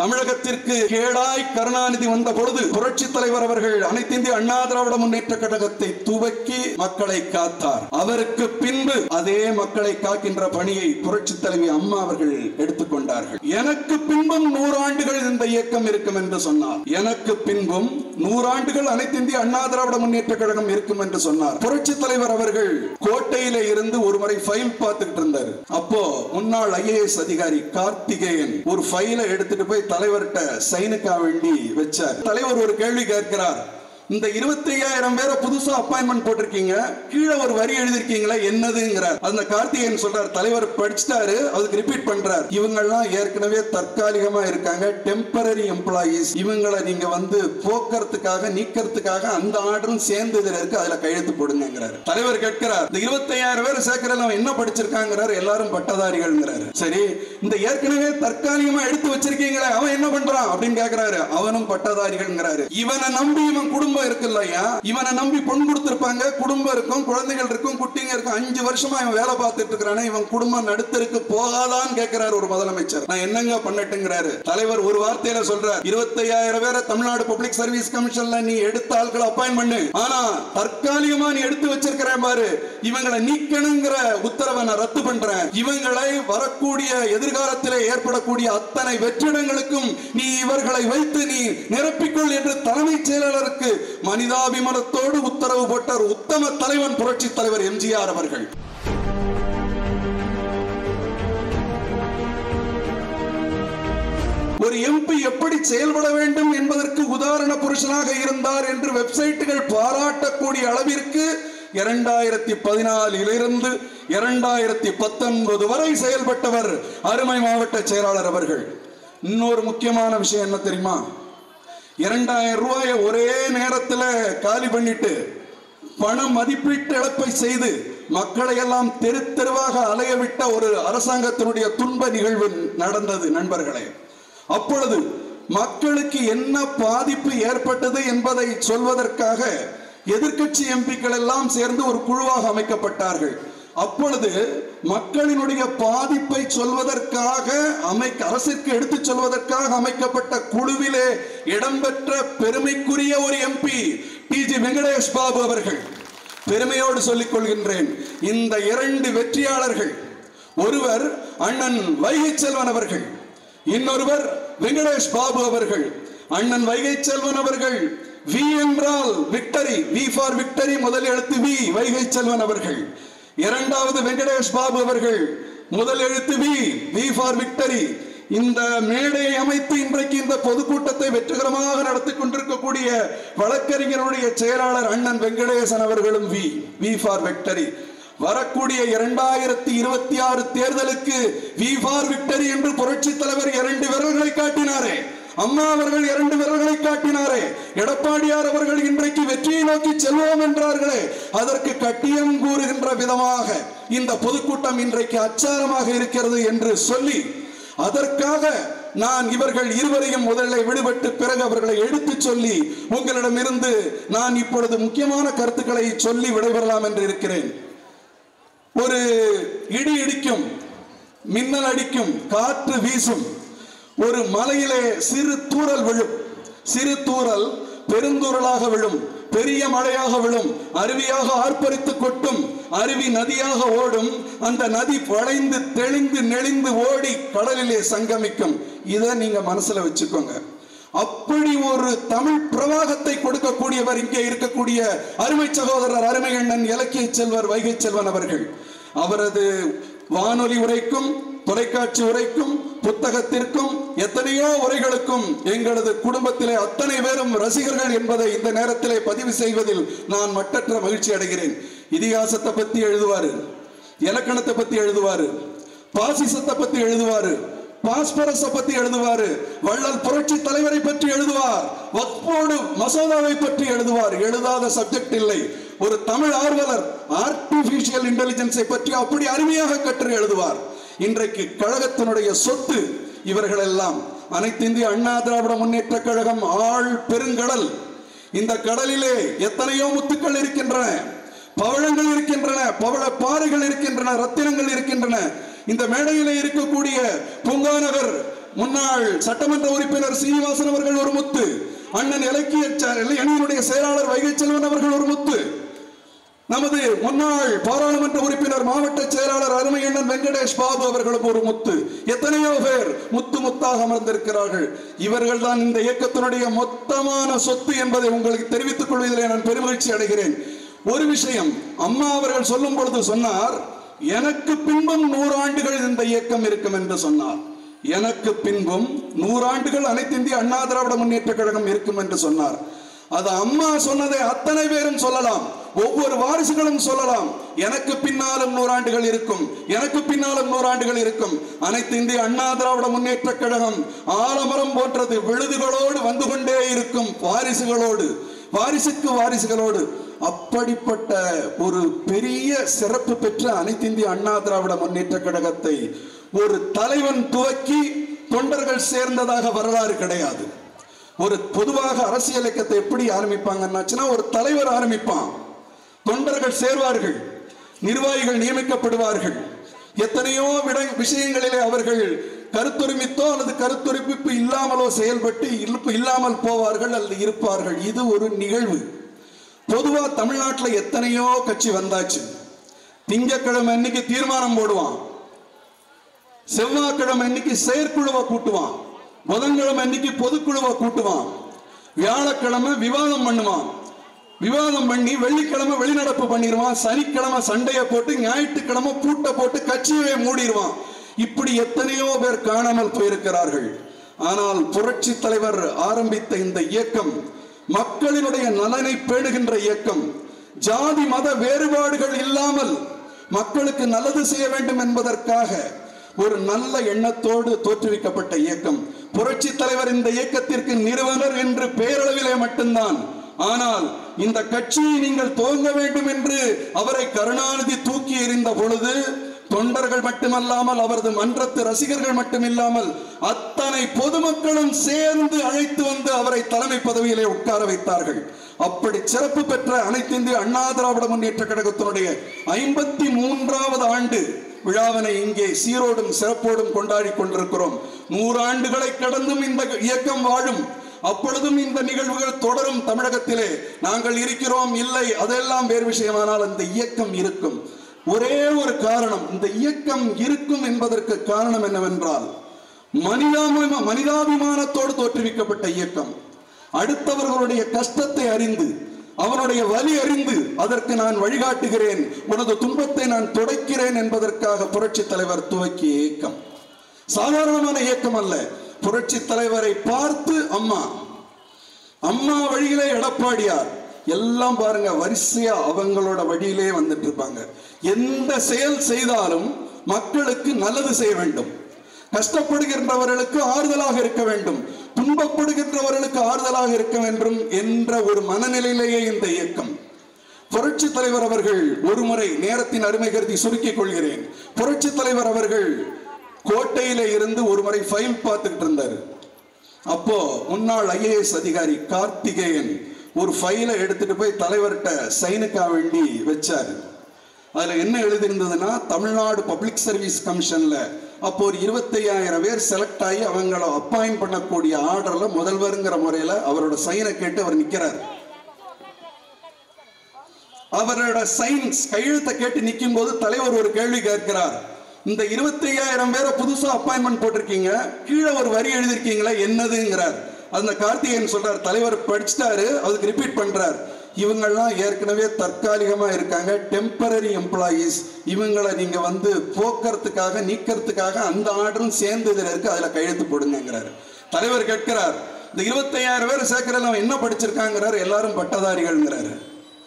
தமிழகத்திற்கு கேடாய் கருணாநிதி வந்த பொழுது புரட்சி தலைவர் அவர்கள் அனைத்து இந்திய அண்ணா திராவிட முன்னேற்ற கழகத்தை துவக்கி மக்களை காத்தார். அவருக்கு பின்பு அதே மக்களை காக்கின்ற பணியை புரட்சி தலைவி அம்மா அவர்கள் எடுத்துக்கொண்டார்கள் எனக்கு பின்பும் நூறாண்டுகள் இந்த இயக்கம் இருக்கும் என்று சொன்னார். எனக்கு பின்பும் நூறாண்டுகள் அனைத்து இந்திய அண்ணா திராவிட முன்னேற்ற கழகம் இருக்கும் என்று சொன்னார். புரட்சி தலைவர் அவர்கள் கோட்டையில இருந்து ஒரு முறை ஃபைல் பார்த்துக்கிட்டு இருந்தார். அப்போ முன்னாள் ஐஏஎஸ் அதிகாரி கார்த்திகேயன் ஒரு ஃபைலை எடுத்துட்டு போய் தலைவர்கிட்ட சைனுக்கா வேண்டி வச்சார். தலைவர் ஒரு கேள்வி கேட்கிறார். இந்த இருபத்தி ஐயாயிரம் பேரை புதுசா அப்பாயின்மெண்ட் போட்டிருக்கீங்க. கீழே ஒரு வரி எழுதிருக்கீங்களா என்னதுங்கிறார். அந்த கார்த்திகேயன் சொல்றார் தலைவர் படிச்சிட்டாரு அதுக்கு ரிப்பீட் பண்றார். இவங்கெல்லாம் ஏற்கனவே தற்காலிகமா இருக்காங்க டெம்பரரி எம்ப்ளாயீஸ் இவங்களை நீங்க வந்து போக்குறதுக்காக நீக்கிறதுக்காக அந்த ஆர்டரும் சேர்ந்து இதுல இருக்கு அதுல கையெழுத்து போடுங்கிறார் தலைவர் கேட்கிறார் இந்த இருபத்தி ஐயாயிரம் பேர் சேர்க்கிறதுல அவன் என்ன படிச்சிருக்காங்கிறார்? எல்லாரும் பட்டதாரிகள்ங்கிறாரு. சரி இந்த ஏற்கனவே தற்காலிகமா எடுத்து வச்சிருக்கீங்களே அவன் என்ன பண்றான்? அப்படின்னு கேக்குறாரு அவனும் பட்டதாரிகள்ங்கிறாரு. இவனை நம்பி இவன் குடும்பம் இருக்குல்லையா இவனை நம்பி பொன் கொடுத்திருப்பாங்க. குடும்பம் இருக்கும் குழந்தைகள் இருக்கும் குட்டிங்க இருக்கும். அஞ்சு வருஷமா இவன் வேலை பார்த்துட்டு இருக்கிறானே. இவன் குடும்பம் நடுத்தருக்கு போகாதான்னு கேட்கிறாரு ஒரு முதலமைச்சர். நான் என்னங்க பண்ணட்டுங்கிறாரு. தலைவர் ஒரு வார்த்தையில சொல்றார். இருபத்தையாயிரம் பேரை தமிழ்நாடு பப்ளிக் சர்வீஸ் கமிஷன்ல நீ எடுத்த ஆட்களை அப்பாயின் பண்ணு. ஆனா தற்காலிகமா நீ எடுத்து வச்சிருக்கிறேன் பாரு. இவங்களை நீக்கணுங்கிற உத்தரவை நான் ரத்து பண்றேன். இவங்களை வரக்கூடிய எதிர்காலத்தில் ஏற்படக்கூடிய அத்தனை வெற்றிடங்களுக்கும் நீ இவர்களை வைத்து நீ நிரப்பிக்கொள் என்று தலைமைச் செயலாளருக்கு மனிதாபிமானத்தோடு உத்தரவு போட்டார் உத்தம தலைவன் புரட்சி தலைவர் எம்ஜிஆர் அவர்கள். ஒரு எம்பி எப்படி செயல்பட வேண்டும் என்பதற்கு உதாரண புருஷனாக இருந்தார் என்று வெப்சைட்டுகள் பாராட்டக்கூடிய அளவிற்கு இரண்டாயிரத்தி பதினாலிலிருந்து இரண்டாயிரத்தி பத்தொன்பது வரை செயல்பட்டவர் அருமை மாவட்ட செயலாளர் அவர்கள். இன்னொரு முக்கியமான விஷயம் என்ன தெரியுமா? இரண்டாயிரம் ரூபாயை ஒரே நேரத்தில் காலி பண்ணிட்டு பண மதிப்பீட்டு இழப்பை செய்து மக்களை எல்லாம் தெரு தெருவாக அலைய விட்ட ஒரு அரசாங்கத்தினுடைய துன்ப நிகழ்வு நடந்தது நண்பர்களே. அப்பொழுது மக்களுக்கு என்ன பாதிப்பு ஏற்பட்டது என்பதை சொல்வதற்காக எதிர்க்கட்சி எம்பிக்கள் எல்லாம் சேர்ந்து ஒரு குழுவாக அமைக்கப்பட்டார்கள். அப்பொழுது மக்களினுடைய பாதிப்பை சொல்வதற்காக அமைக்க அரசிற்கு எடுத்துச் சொல்வதற்காக அமைக்கப்பட்ட குழுவிலே இடம்பெற்ற பெருமைக்குரிய ஒரு MP D G Venkatesh Babu அவர்கள். பெருமையோடு சொல்லிக் கொள்கின்றேன் இந்த இரண்டு வெற்றியாளர்கள் ஒருவர் அண்ணன் வைகை செல்வன் அவர்கள் இன்னொருவர் வெங்கடேஷ் பாபு அவர்கள். அண்ணன் வைகை செல்வன் அவர்கள் வி என்றால் விக்டரி வி ஃபார் விக்டரி முதல் எழுத்து வி வைகை செல்வன் அவர்கள். இரண்டாவது வெங்கடேஷ் பாபு அவர்கள் முதல் எழுத்து வி வி ஃபார் விக்டரி இந்த மேடையை அமைத்து இன்றைக்கு இந்த பொதுக்கூட்டத்தை வெற்றிகரமாக நடத்தி கொண்டிருக்கக்கூடிய வழக்கறிஞருடைய செயலாளர் அண்ணன் வெங்கடேசன் அவர்களும் வி வி ஃபார் விக்டரி வரக்கூடிய இரண்டாயிரத்தி இருபத்தி ஆறு தேர்தலுக்கு வி ஃபார் விக்டரி என்று புரட்சி தலைவர் இரண்டு விரல்களை காட்டினாரே. அம்மா அவர்கள் இரண்டு விரல்களை காட்டினாரே. எடப்பாடியார் அவர்கள் இன்றைக்கு வெற்றியை நோக்கி செல்வோம் என்றார்களே. அதற்கு கட்டியம் கூறுகின்ற விதமாக இந்த பொதுக்கூட்டம் இன்றைக்கு அச்சாரமாக இருக்கிறது என்று சொல்லி அதற்காக நான் இவர்கள் இருவரையும் முதலில் விடுபட்டு பிறகு அவர்களை எடுத்துச் சொல்லி உங்களிடமிருந்து நான் இப்பொழுது முக்கியமான கருத்துக்களை சொல்லி விடைபெறலாம் என்று இருக்கிறேன். ஒரு இடி இடிக்கும் மின்னல் அடிக்கும் காற்று வீசும் ஒரு மலையிலே சிறு தூறல் விழும். சிறு தூறல் பெருந்தூரலாக விழும். பெரிய மழையாக விழும். அருவியாக ஆர்ப்பரித்து கொட்டும். அருவி நதியாக ஓடும். அந்த நதி வளைந்து தெளிந்து நெளிந்து ஓடி கடலிலே சங்கமிக்கும். இதை நீங்க மனசுல வச்சுக்கோங்க. அப்படி ஒரு தமிழ் பிரவாகத்தை கொடுக்கக்கூடியவர் இங்கே இருக்கக்கூடிய அருமை சகோதரர் அருமை அண்ணன் இலக்கிய செல்வர் வைகை செல்வன் அவர்கள். அவரது வானொலி உரைக்கும் தொலைக்காட்சி உரைக்கும் புத்தகத்திற்கும் எத்தனையோ உரைகளுக்கும் எங்களது குடும்பத்திலே அத்தனை பேரும் ரசிகர்கள் என்பதை இந்த நேரத்திலே பதிவு செய்வதில் நான் மட்டற்ற மகிழ்ச்சி அடைகிறேன். இதிகாசத்தை பத்தி எழுதுவாரு இலக்கணத்தை பத்தி எழுதுவாரு பாசிசத்தை பத்தி எழுதுவாரு பாஸ்பரஸ பத்தி எழுதுவாரு வள்ளல் புரட்சி தலைவரை பற்றி எழுதுவார் வக்போடு மசோதாவை பற்றி எழுதுவார். எழுதாத சப்ஜெக்ட் இல்லை. ஒரு தமிழ் ஆர்வலர் ஆர்டிபிஷியல் இன்டெலிஜென்ஸை பற்றி அப்படி அருமையாக கற்று எழுதுவார். இன்றைக்கு கழகத்தினுடைய சொத்து இவர்கள் எல்லாம் அனைத்து இந்திய அண்ணா திராவிட முன்னேற்ற கழகம் ஆள் பெருங்கடல். இந்த கடலிலே எத்தனையோ முத்துக்கள் இருக்கின்றன. பவழங்கள் இருக்கின்றன பவள பாறைகள் இருக்கின்றன ரத்தினங்கள் இருக்கின்றன. இந்த மேடையிலே இருக்கக்கூடிய பூங்காநகர் முன்னாள் சட்டமன்ற உறுப்பினர் சீனிவாசன் அவர்கள் ஒரு முத்து. அண்ணன் இலக்கிய அணியினுடைய செயலாளர் வைகை செல்வன் அவர்கள் ஒரு முத்து. நமது முன்னாள் பாராளுமன்ற உறுப்பினர் மாவட்ட செயலாளர் அருமையண்ணன் வெங்கடேஷ் பாபு அவர்களும் ஒரு முத்து. எத்தனையோ பேர் முத்து முத்தாக அமர்ந்திருக்கிறார்கள். இவர்கள் தான் இந்த இயக்கத்தினுடைய மொத்தமான சொத்து என்பதை உங்களுக்கு தெரிவித்துக் கொள்வதிலே நான் பெருமகிழ்ச்சி அடைகிறேன். ஒரு விஷயம் அம்மா அவர்கள் சொல்லும் பொழுது சொன்னார் எனக்கு பின்பும் நூறாண்டுகள் இந்த இயக்கம் இருக்கும் என்று சொன்னார். எனக்கு பின்பும் நூறாண்டுகள் அனைத்து இந்திய அண்ணா திராவிட முன்னேற்ற கழகம் இருக்கும் என்று சொன்னார். அது அம்மா சொன்னதை அத்தனை பேரும் சொல்லலாம். ஒவ்வொரு வாரிசுகளும் சொல்லலாம். எனக்கு பின்னாலும் நூறாண்டுகள் இருக்கும். எனக்கு பின்னாலும் நூறாண்டுகள் இருக்கும். அனைத்து இந்திய அண்ணா திராவிட முன்னேற்ற கழகம் ஆலமரம் போன்றது விழுதுகளோடு வந்து கொண்டே இருக்கும் வாரிசுகளோடு வாரிசுக்கு வாரிசுகளோடு. அப்படிப்பட்ட ஒரு பெரிய சிறப்பு பெற்ற அனைத்து இந்திய அண்ணா திராவிட முன்னேற்ற கழகத்தை ஒரு தலைவன் துவக்கி தொண்டர்கள் சேர்ந்ததாக வரலாறு கிடையாது. ஒரு பொதுவாக அரசியல் இயக்கத்தை எப்படி ஆரம்பிப்பாங்கன்னாச்சுன்னா ஒரு தலைவர் ஆரம்பிப்பான். தொண்டர்கள் சேர்வார்கள். நிர்வாகிகள் நியமிக்கப்படுவார்கள். எத்தனையோ விட விஷயங்களிலே அவர்கள் கருத்துரிமித்தோ அல்லது கருத்துரிமிப்பு இல்லாமலோ செயல்பட்டு இழுப்பு இல்லாமல் போவார்கள் அல்லது இருப்பார்கள். இது ஒரு நிகழ்வு. பொதுவா தமிழ்நாட்டில் எத்தனையோ கட்சி வந்தாச்சு. திங்கக்கிழமை அன்னைக்கு தீர்மானம் போடுவான். செவ்வாய்க்கிழமை அன்னைக்கு செயற்குழுவை கூட்டுவான். புதன்கிழமை அன்னைக்கு பொதுக்குழுவை கூட்டுவான். வியாழக்கிழமை விவாதம் பண்ணுவான். விவாதம் பண்ணி வெள்ளிக்கிழமை வெளிநடப்பு பண்ணிடுவான் சனிக்கிழமை சண்டையை போட்டு ஞாயிற்றுக்கிழமை பூட்டை போட்டு கட்சியவே மூடிடுவான் இப்படி எத்தனையோ பேர் காணாமல் போயிருக்கிறார்கள். ஆனால் புரட்சி தலைவர் ஆரம்பித்த இந்த இயக்கம் மக்களினுடைய நலனை பேணுகின்ற இயக்கம் ஜாதி மத வேறுபாடுகள் இல்லாமல் மக்களுக்கு நல்லது செய்ய வேண்டும் என்பதற்காக ஒரு நல்ல எண்ணத்தோடு தோற்றுவிக்கப்பட்ட இயக்கம். புரட்சி தலைவர் இந்த இயக்கத்திற்கு நிறுவனர் என்று பெயரளவிலே மட்டும்தான். ஆனால் இந்த கட்சியை நீங்கள் துவங்க வேண்டும் என்று அவரை கருணாநிதி தூக்கி எறிந்த பொழுது தொண்டர்கள் மட்டுமல்லாமல் அவரது மன்றத்து ரசிகர்கள் மட்டுமில்லாமல் அத்தனை பொதுமக்களும் சேர்ந்து அழைத்து வந்து அவரை தலைமை பதவியிலே உட்கார வைத்தார்கள். அப்படி சிறப்பு பெற்ற அனைத்து இந்திய அண்ணா திராவிட முன்னேற்ற கழகத்தினுடைய ஐம்பத்தி மூன்றாவது ஆண்டு விழாவினை இங்கே சீரோடும் சிறப்போடும் கொண்டாடி கொண்டிருக்கிறோம். நூறாண்டுகளை கடந்தும் இந்த இயக்கம் வாழும். அப்பொழுதும் இந்த நிகழ்வுகள் தொடரும் தமிழகத்திலே. நாங்கள் இருக்கிறோம் இல்லை அதெல்லாம் வேறு விஷயமானால் அந்த இயக்கம் இருக்கும். ஒரே ஒரு காரணம் இந்த இயக்கம் இருக்கும் என்பதற்கு காரணம் என்னவென்றால் மனிதாபிமா மனிதாபிமானத்தோடு தோற்றுவிக்கப்பட்ட இயக்கம். அடுத்தவர்களுடைய கஷ்டத்தை அறிந்து அவனுடைய வலி அறிந்து அதற்கு நான் வழிகாட்டுகிறேன். உனது துன்பத்தை நான் துடைக்கிறேன் என்பதற்காக புரட்சி தலைவர் துவக்கிய இயக்கம். சாதாரணமான இயக்கம் அல்ல. புரட்சி தலைவரை பார்த்து அம்மா அம்மா வழியிலே எடப்பாடியார் எல்லாம் பாருங்க வரிசையா அவங்களோட வழியிலே வந்துட்டு இருப்பாங்க எந்த செயல் செய்தாலும் மக்களுக்கு நல்லது செய்ய வேண்டும். கஷ்டப்படுகின்றவர்களுக்கு ஆறுதலாக இருக்க வேண்டும். துன்பப்படுகின்றவர்களுக்கு ஆறுதலாக இருக்க வேண்டும் என்ற ஒரு மனநிலையிலேயே இந்த இயக்கம். புரட்சி தலைவர் அவர்கள் ஒருமுறை நேரத்தின் அருமை கருதி சுருக்கிக் கொள்கிறேன். புரட்சி தலைவர் அவர்கள் கோட்டையில இருந்து ஒரு முறை ஃபைல் பார்த்துக்கிட்டு இருந்தாரு. அப்போ முன்னாள் ஐஏஎஸ் அதிகாரி கார்த்திகேயன் ஒரு ஃபைலை எடுத்துட்டு போய் தலைவர்கிட்ட சைனுக்கா வேண்டி வச்சாரு. அதுல என்ன எழுதியிருந்ததுன்னா தமிழ்நாடு பப்ளிக் சர்வீஸ் கமிஷன்ல அப்போ ஒரு இருபத்தையாயிரம் பேர் செலக்ட் ஆகி அவங்கள அப்பாயிண்ட் பண்ணக்கூடிய ஆர்டர்ல முதல்வருங்கிற முறையில அவரோட சைனை கேட்டு அவர் நிக்கிறார். அவரோட சைன்ஸ் கையெழுத்தை கேட்டு நிற்கும் போது தலைவர் ஒரு கேள்வி கேட்கிறார். இந்த இருபத்தையாயிரம் பேரை புதுசா அப்பாயின்மெண்ட் போட்டிருக்கீங்க கீழே ஒரு வரி எழுதிருக்கீங்களா என்னதுங்கிறார். அந்த கார்த்திகேயன் சொல்றார் தலைவர் படிச்சிட்டாரு அதுக்கு ரிப்பீட் பண்றார். இவங்கெல்லாம் ஏற்கனவே தற்காலிகமா இருக்காங்க. டெம்பரரி எம்ப்ளாயீஸ் இவங்களை நீங்க வந்து போக்குறதுக்காக நீக்கிறதுக்காக அந்த ஆர்டரும் சேர்ந்து இதில் இருக்கு. அதுல கையெழுத்து போடுங்கிறாரு தலைவர் கேட்கிறார் இந்த இருபத்தையாயிரம் பேர் சேர்க்கறதுல அவன் என்ன படிச்சிருக்காங்கிறாரு? எல்லாரும் பட்டதாரிகள்ங்கிறாரு.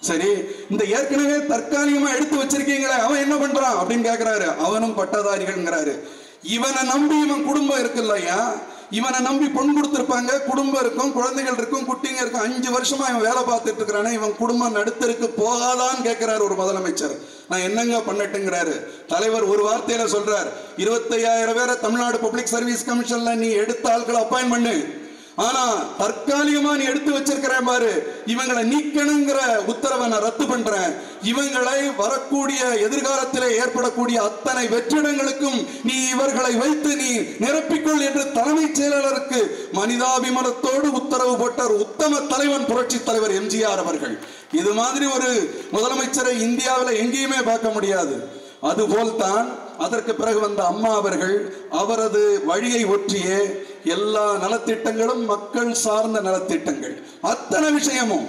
சரி இந்த ஏற்கனவே தற்காலிகமா எடுத்து வச்சிருக்கீங்களே அவன் என்ன பண்றான்? அப்படின்னு கேக்குறாரு அவனும் பட்டதாரிகள்ங்கிறாரு. இவனை நம்பி இவன் குடும்பம் இருக்குல்லையா இவனை நம்பி பொன் கொடுத்துருப்பாங்க. குடும்பம் இருக்கும் குழந்தைகள் இருக்கும் குட்டிங்க இருக்கும். அஞ்சு வருஷமா இவன் வேலை பார்த்துட்டு இருக்கிறானே இவன் குடும்பம் நடுத்தருக்கு போகாதான்னு கேட்கிறாரு ஒரு முதலமைச்சர். நான் என்னங்க பண்ணட்டுங்கிறாரு. தலைவர் ஒரு வார்த்தையில சொல்றார் இருபத்தையாயிரம் பேரை தமிழ்நாடு பப்ளிக் சர்வீஸ் கமிஷன்ல நீ எடுத்த ஆட்களை அப்பாயின் பண்ணு. ஆனா தற்காலிகமா நீ எடுத்து வச்சிருக்கிறேன் பாரு இவங்களை நீக்கணுங்கிற உத்தரவை நான் ரத்து பண்றேன். இவங்களை வரக்கூடிய எதிர்காலத்திலே ஏற்படக்கூடிய அத்தனை வெற்றிடங்களுக்கும் நீ இவர்களை வைத்து நீ நிரப்பிக்கொள் என்று தலைமைச் செயலாளருக்கு மனிதாபிமானத்தோடு உத்தரவு போட்டார் உத்தம தலைவன் புரட்சி தலைவர் எம்ஜிஆர் அவர்கள். இது மாதிரி ஒரு முதலமைச்சரை இந்தியாவில் எங்கேயுமே பார்க்க முடியாது. அதுபோல்தான் அதற்கு பிறகு வந்த அம்மா அவர்கள் அவரது வழியை ஒற்றியே எல்லா நலத்திட்டங்களும் மக்கள் சார்ந்த நலத்திட்டங்கள். அத்தனை விஷயமும்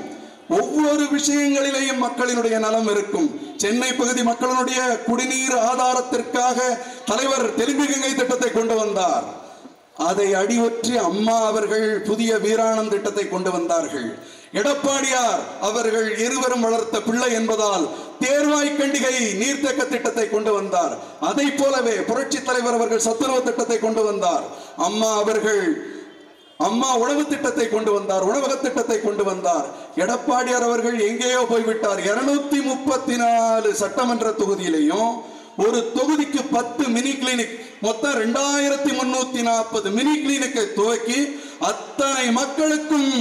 ஒவ்வொரு விஷயங்களிலேயும் மக்களினுடைய நலம் இருக்கும். சென்னை பகுதி மக்களினுடைய குடிநீர் ஆதாரத்திற்காக தலைவர் தெலுங்கு கங்கை திட்டத்தை கொண்டு வந்தார். அதை அடிவற்றி அம்மா அவர்கள் புதிய வீராணம் திட்டத்தை கொண்டு வந்தார்கள். எடப்பாடியார் அவர்கள் இருவரும் வளர்த்த பிள்ளை என்பதால் தேர்வாய் கண்டிகை நீர்த்தேக்க திட்டத்தை கொண்டு வந்தார். அதை போலவே புரட்சி தலைவர் அவர்கள் சத்துணவு திட்டத்தை கொண்டு வந்தார். அம்மா அவர்கள் அம்மா உணவு திட்டத்தை கொண்டு வந்தார் உணவக திட்டத்தை கொண்டு வந்தார். எடப்பாடியார் அவர்கள் எங்கேயோ போய்விட்டார். இருநூத்தி முப்பத்தி நாலு சட்டமன்ற தொகுதியிலையும் ஒரு தொகுதிக்கு பத்து மினி கிளினிக் மொத்தம் ரெண்டாயிரத்தி முன்னூத்தி நாற்பது மினி கிளினிக்கை துவக்கி அத்தனை மக்களுக்கும்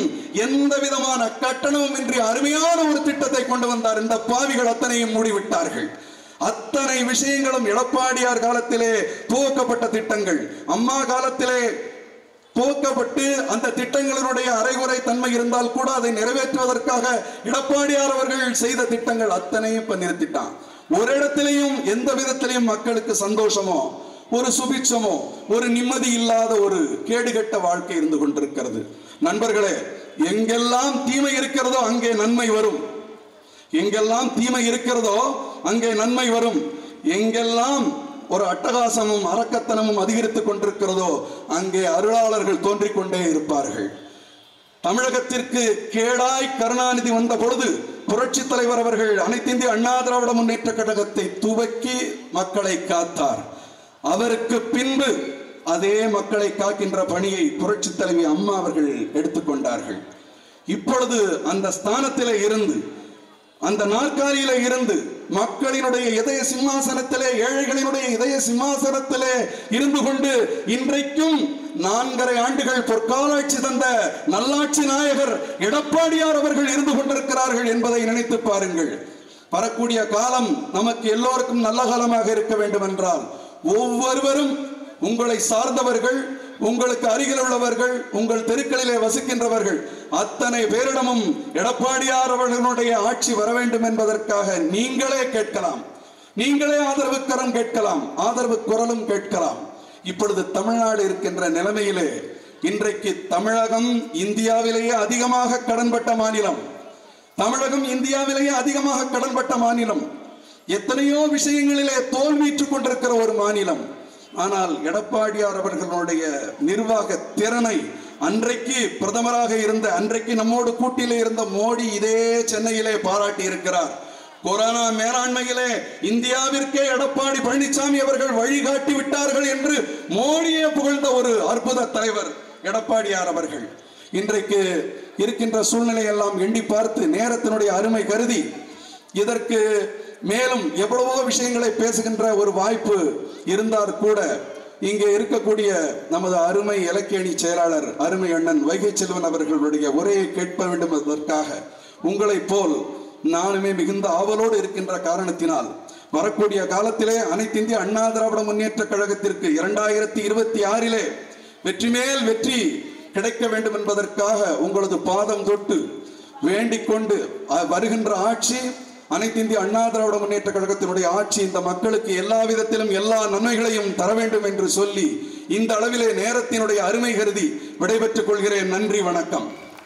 எந்த விதமான கட்டணமும் இன்றி அருமையான ஒரு திட்டத்தை கொண்டு வந்தார். இந்த பாவிகள் அத்தனையும் மூடிவிட்டார்கள். அத்தனை விஷயங்களும் எடப்பாடியார் காலத்திலே துவக்கப்பட்ட திட்டங்கள். அம்மா காலத்திலே துவக்கப்பட்டு அந்த திட்டங்களினுடைய அரைகுறை தன்மை இருந்தால் கூட அதை நிறைவேற்றுவதற்காக எடப்பாடியார் அவர்கள் செய்த திட்டங்கள் அத்தனையும் இப்ப நிறுத்திட்டான். ஒரு இடத்திலையும் எந்த விதத்திலையும் மக்களுக்கு சந்தோஷமோ ஒரு சுபிட்சமோ ஒரு நிம்மதி இல்லாத ஒரு கேடுகட்ட வாழ்க்கை இருந்து கொண்டிருக்கிறது. நண்பர்களே எங்கெல்லாம் தீமை இருக்கிறதோ அங்கே நன்மை வரும். எங்கெல்லாம் தீமை இருக்கிறதோ அங்கே நன்மை வரும். எங்கெல்லாம் ஒரு அட்டகாசமும் அரக்கத்தனமும் அதிகரித்துக் கொண்டிருக்கிறதோ அங்கே அருளாளர்கள் தோன்றிக் கொண்டே இருப்பார்கள். தமிழகத்திற்கு கேடாய் கருணாநிதி வந்த பொழுது புரட்சி தலைவர் அவர்கள் அனைத்து இந்திய அண்ணா திராவிட முன்னேற்ற கழகத்தை துவக்கி மக்களை காத்தார். அவருக்கு பின்பு அதே மக்களை காக்கின்ற பணியை புரட்சி தலைவி அம்மா அவர்கள் எடுத்துக்கொண்டார்கள். இப்பொழுது அந்த ஸ்தானத்திலே இருந்து அந்த நாற்காலியில இருந்து மக்களினுடைய இதய சிம்மாசனத்திலே ஏழைகளினுடைய இதய சிம்மாசனத்திலே இருந்து கொண்டு இன்றைக்கும் நான்கரை ஆண்டுகள் பொற்காலாட்சி தந்த நல்லாட்சி நாயகர் எடப்பாடியார் அவர்கள் இருந்து கொண்டிருக்கிறார்கள் என்பதை நினைத்து பாருங்கள். வரக்கூடிய காலம் நமக்கு எல்லோருக்கும் நல்ல காலமாக இருக்க வேண்டும் என்றால் ஒவ்வொருவரும் உங்களை சார்ந்தவர்கள் உங்களுக்கு அருகில் உள்ளவர்கள் உங்கள் தெருக்களிலே வசிக்கின்றவர்கள் அத்தனை பேரிடமும் எடப்பாடியார் அவர்களுடைய ஆட்சி வர வேண்டும் என்பதற்காக நீங்களே கேட்கலாம். நீங்களே ஆதரவு கரம் கேட்கலாம் ஆதரவு குரலும் கேட்கலாம். இப்பொழுது தமிழ்நாடு இருக்கின்ற நிலைமையிலே இன்றைக்கு தமிழகம் இந்தியாவிலேயே அதிகமாக கடன்பட்ட மாநிலம். தமிழகம் இந்தியாவிலேயே அதிகமாக கடன்பட்ட மாநிலம். எத்தனையோ விஷயங்களிலே தோல்வியுற்றுக் கொண்டிருக்கிற ஒரு மாநிலம். ஆனால் எடப்பாடியார் அவர்களுடைய நிர்வாக திறனை அன்றைக்கு பிரதமராக இருந்த அன்றைக்கு நம்மோடு கூட்டிலே இருந்த மோடி இதே சென்னையிலே பாராட்டி இருக்கிறார். கொரோனா மேலாண்மையிலே இந்தியாவிற்கே எடப்பாடி பழனிசாமி அவர்கள் வழிகாட்டி விட்டார்கள் என்று மோடியே புகழ்ந்த ஒரு அற்புத தலைவர் எடப்பாடியார் அவர்கள். இன்றைக்கு இருக்கின்ற சூழ்நிலை எல்லாம் எண்ணி பார்த்து நேரத்தினுடைய அருமை கருதி இதற்கு மேலும் எவ்வளவோ விஷயங்களை பேசுகின்ற ஒரு வாய்ப்பு இருந்தார் கூட இங்கே இருக்கக்கூடிய நமது அருமை இலக்கியணி செயலாளர் அருமை அண்ணன் வைகை செல்வன் அவர்களுடைய உரையை கேட்க வேண்டும் என்பதற்காக உங்களைப் போல் நானுமே மிகுந்த ஆவலோடு இருக்கின்ற காரணத்தினால் வரக்கூடிய காலத்திலே அனைத்து இந்திய அண்ணா திராவிட முன்னேற்ற கழகத்திற்கு இரண்டாயிரத்தி இருபத்தி ஆறிலே வெற்றி மேல் வெற்றி கிடைக்க வேண்டும் என்பதற்காக உங்களது பாதம் தொட்டு வேண்டிக் கொண்டு வருகின்ற ஆட்சி அனைத்து இந்திய அண்ணா திராவிட முன்னேற்ற கழகத்தினுடைய ஆட்சி இந்த மக்களுக்கு எல்லா விதத்திலும் எல்லா நன்மைகளையும் தர வேண்டும் என்று சொல்லி இந்த அளவிலே நேரத்தினுடைய அருமை கருதி விடைபெற்றுக் கொள்கிறேன். நன்றி வணக்கம்.